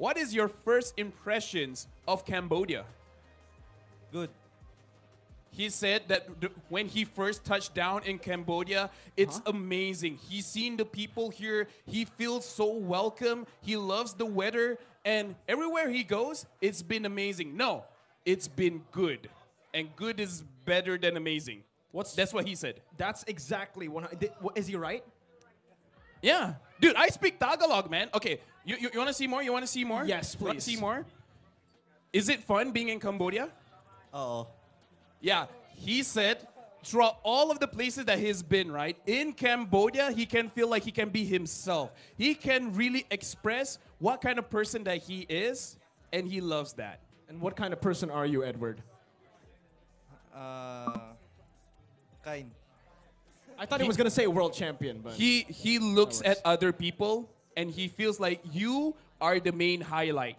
what is your first impressions of Cambodia? Good. He said that th- when he first touched down in Cambodia, it's uh-huh. amazing. He's seen the people here. He feels so welcome. He loves the weather. And everywhere he goes, it's been amazing. No, it's been good. And good is better than amazing. What's- That's what he said. That's exactly what, is he right? Yeah. Dude, I speak Tagalog, man. Okay, you, you, you want to see more? You want to see more? Yes, You wanna please. see more? Is it fun being in Cambodia? Oo. Yeah, he said throughout all of the places that he's been, right? In Cambodia, he can feel like he can be himself. He can really express what kind of person that he is, and he loves that. And what kind of person are you, Edward? Ah, kind. I thought he was gonna say world champion, but He he looks at other people and he feels like you are the main highlight.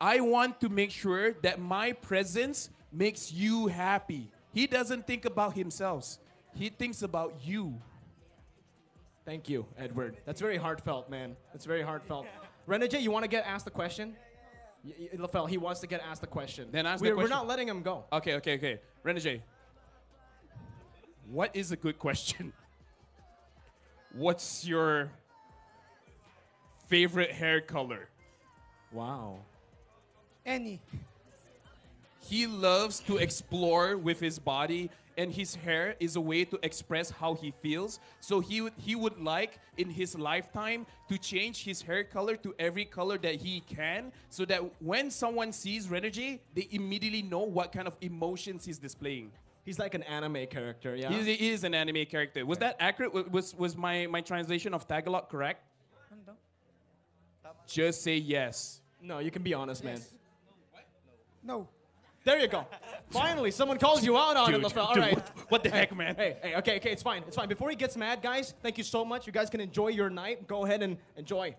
I want to make sure that my presence makes you happy. He doesn't think about himself. He thinks about you. thank you, Edward. That's very heartfelt, man. That's very heartfelt. Renejay, you want to get asked the question? Y- y- Lafel, he wants to get asked the question. Then ask the we're, question. We're not letting him go. Okay, okay, okay. Renejay. What is a good question? What's your favorite hair color? Wow. Any. He loves to explore with his body, and his hair is a way to express how he feels. So he would he would like in his lifetime to change his hair color to every color that he can, so that when someone sees Renejay, they immediately know what kind of emotions he's displaying. He's like an anime character, yeah. He, he is an anime character. Was that accurate? Was was my my translation of Tagalog correct? Just say yes. no, you can be honest, man. No. There you go. Finally, someone calls you out on it, Dude, Lafel. All dude, right. what- what the heck, man? Hey, hey, okay, okay, it's fine. It's fine. Before he gets mad, guys, thank you so much. You guys can enjoy your night. Go ahead and enjoy.